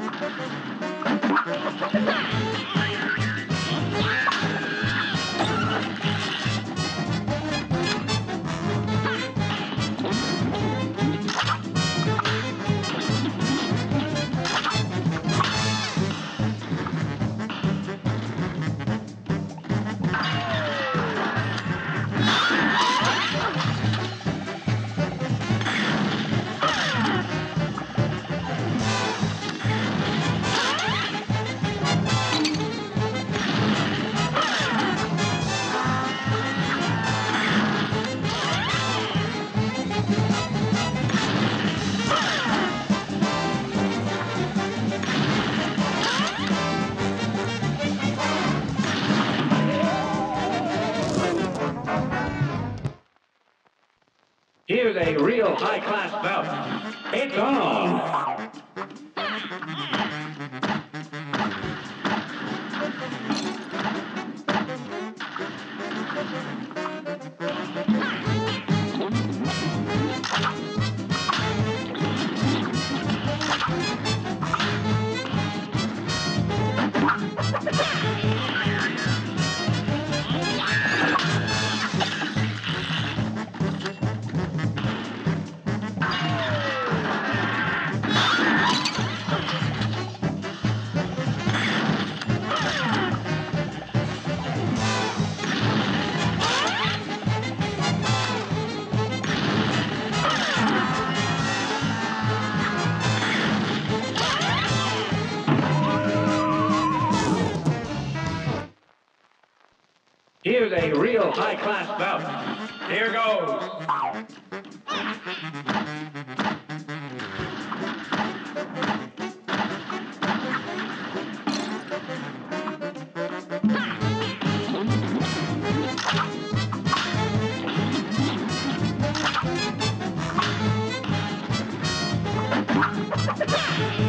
Ah! High-class belt. It's on. Real high-class belt. Here goes.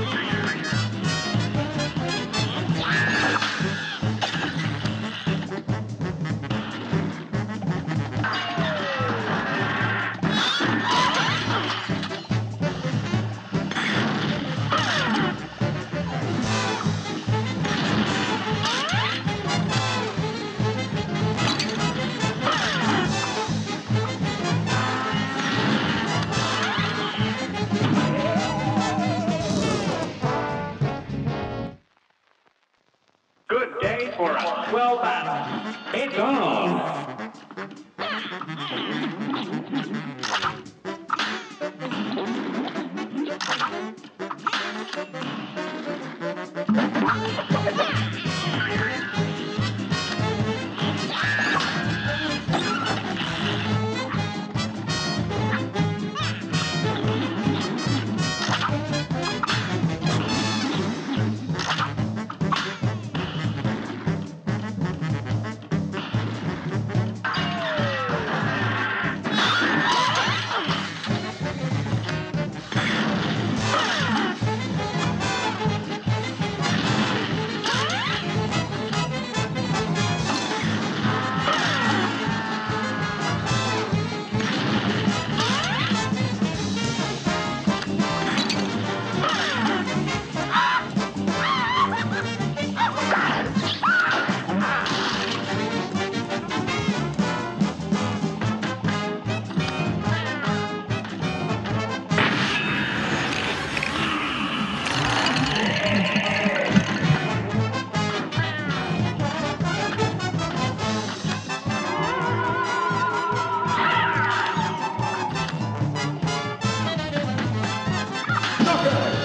for us. Well batted. It's on. Ha 아,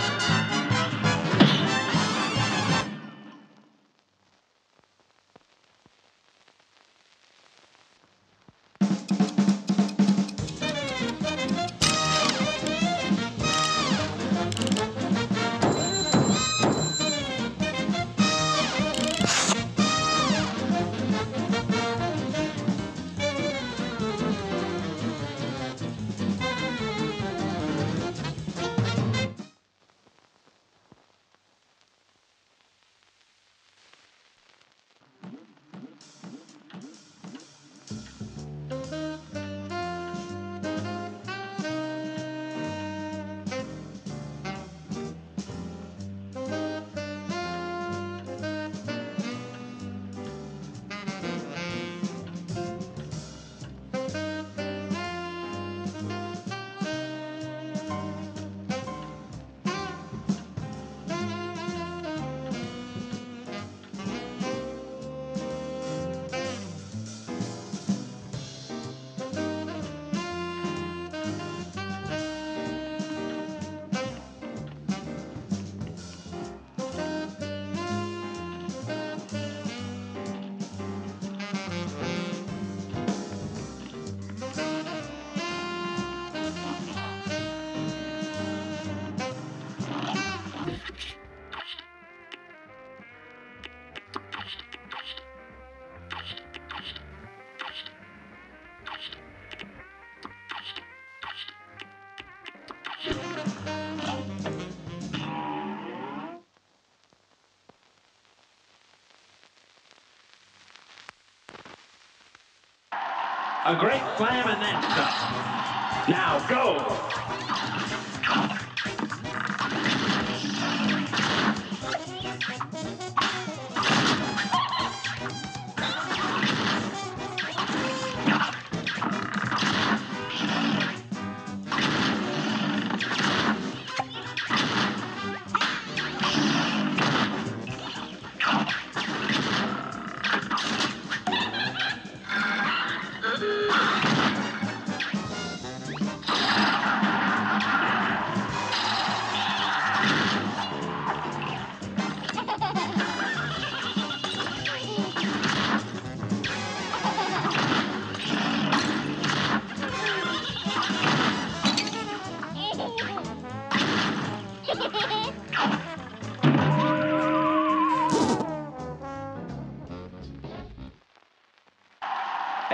A great slam and then some. Now go.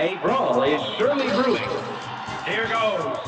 A brawl is surely brewing. Here goes.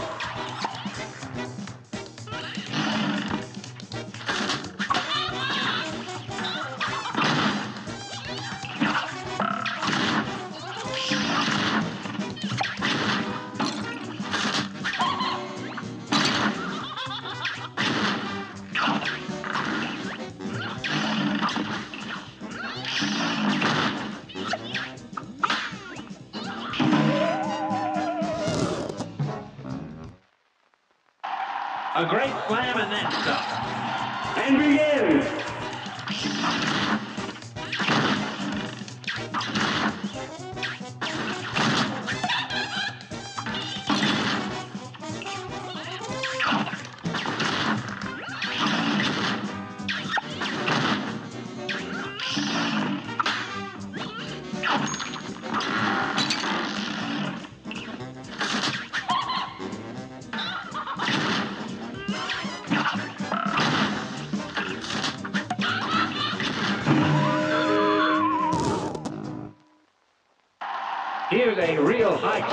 A great slam and then some. And begin.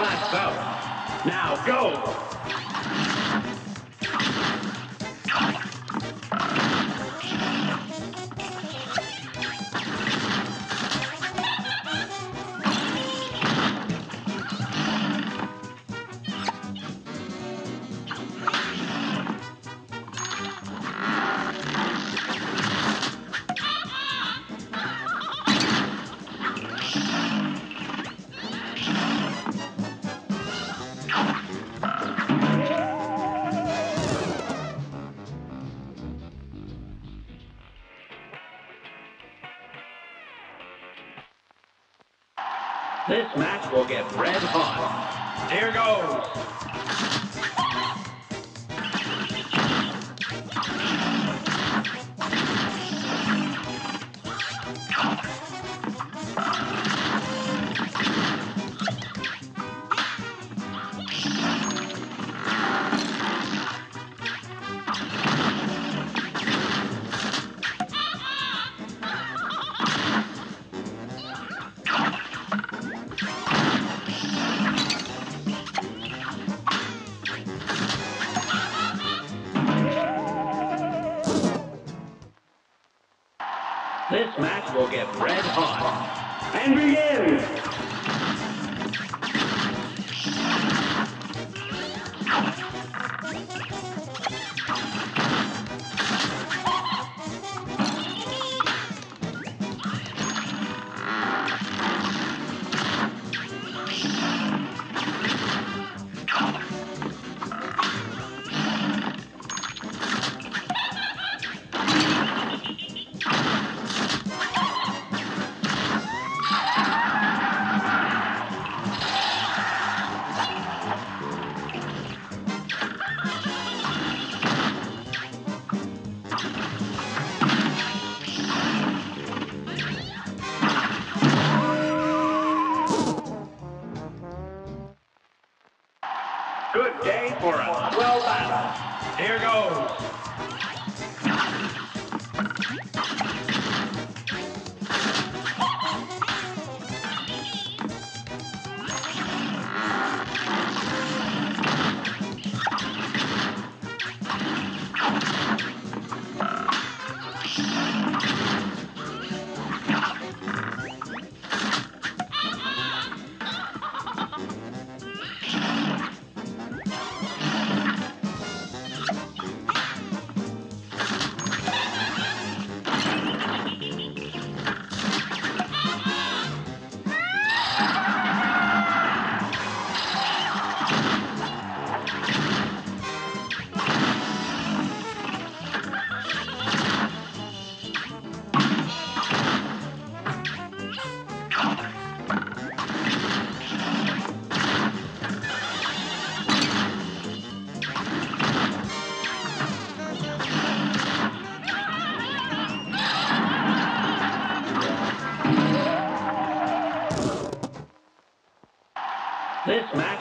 Real high-class This match will get red hot. Here goes.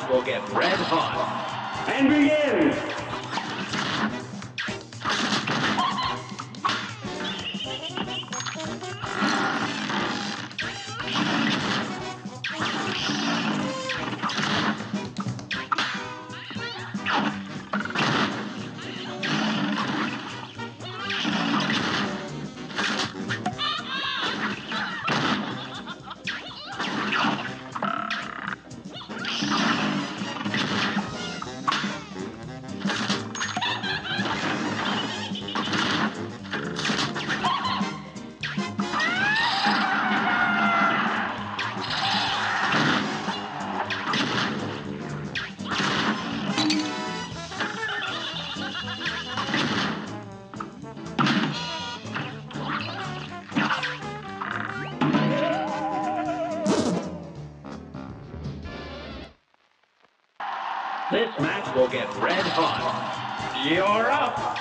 Will get red hot. And begin! Get red hot. You're up!